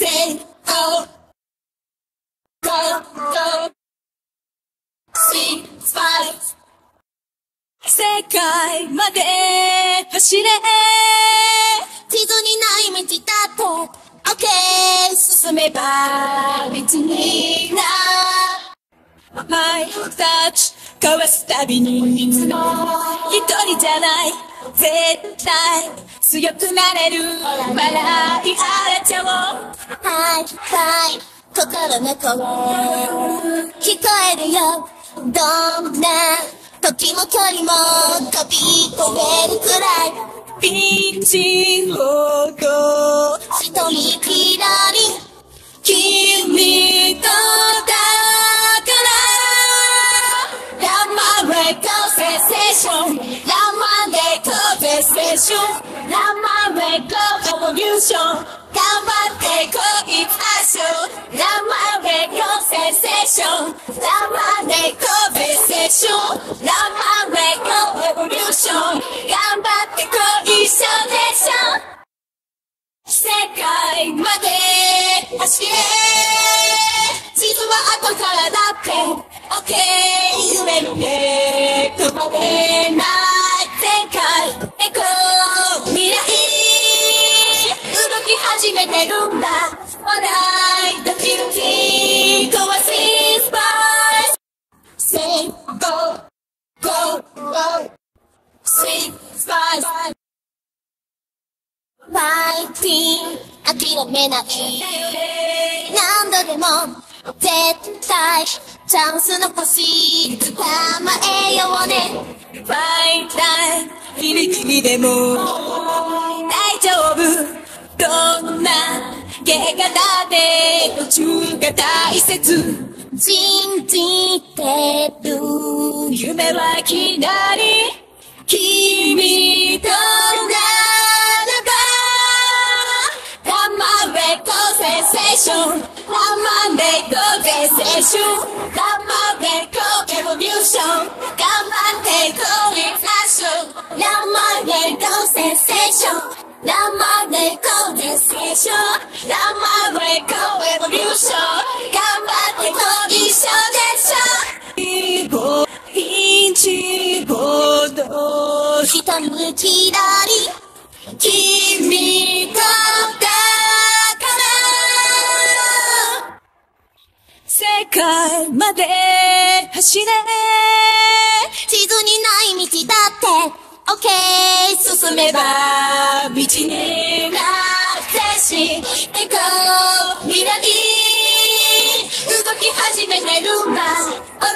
Say go Go Go Sweet Spice 世界まで走れ地図にない道だって OK 進めば道になハイタッチ交わすたびにいつも一人じゃない絶対強くなれる。笑い合えちゃおう。はいはい心の声聞こえるよ。どんな時も距離も飛び越えるくらい。ピンチほど一人きらり君とだから。ラマレコセセーションラマレコセセーションレコエボリューション頑張ってこいあしょラマレコセセーションラマレコセセーションラマレコエボリューション頑張ってこい一緒でしょ世界まで。走れ。地図は後からだって。OK 夢のねァイティン諦めない。何度でも絶対チャンス残し。捕まえようね。ファイターギリギリでも。大丈夫。どんな怪我だって途中が大切。信じてる。夢はいきなり君とならばラマレコセセーションラマレコセセーションラマレコエボリューと一人きらり君とだから世界まで走れ。地図にない道だって OK 進めば道になってしてこう未来動き始めてるんだ。オラ